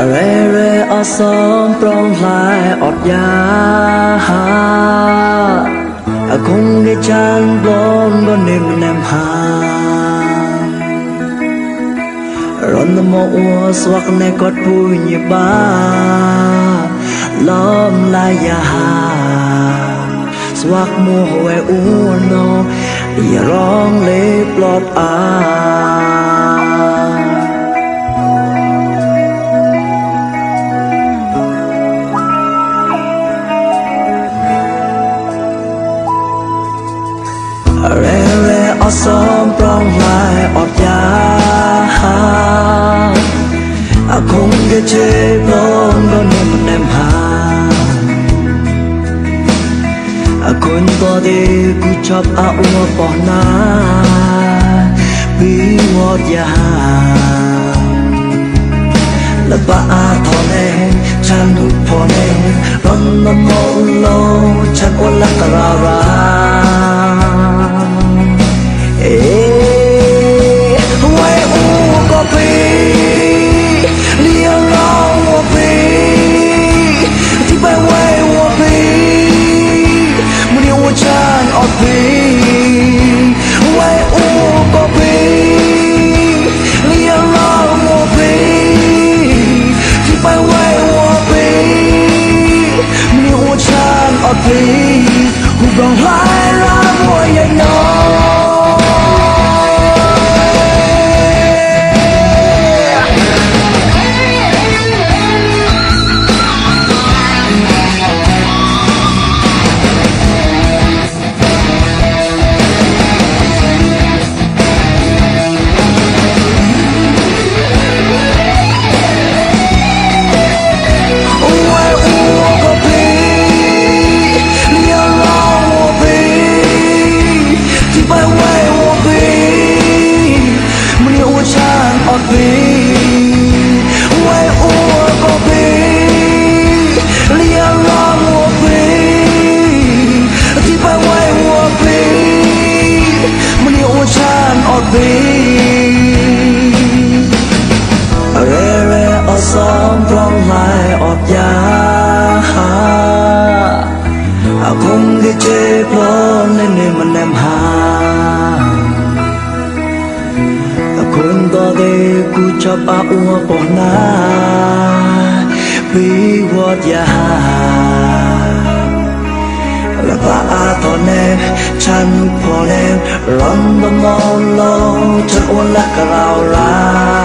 រេរេអសំប្រងផ្លែអត់យ៉ាអគងគេចានបងក៏នឹកណាំហារនមកអួស្វាក់ណែគាត់ពូញបាឡំឡាយ៉ាស្វាក់មួហួយអ៊ូណូយរងលេប្លត់អាសូមប្រងឡាយអត់យ៉ាអគងគេជេប្រងក៏នៅមិនដែលហាអគងក៏ទេគូចប់អអួបោះណាពីវត្តយ៉ាលបអាថនេฉันอุพอเนรอนนมโลฉันโอลักรารา We do not lie. អរេរេអសំប្រងឡៃអត់យ៉ាអគងគេជេប្លន់នៅនេះមិនណែមហាអគងក៏ទេគូចាប់អអ៊ូបោះណាពីវត្តយ៉ាฉันพอแนมร้อนบ่มองโลจนอ้วนและกระเรารา